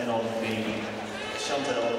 and on the Chantel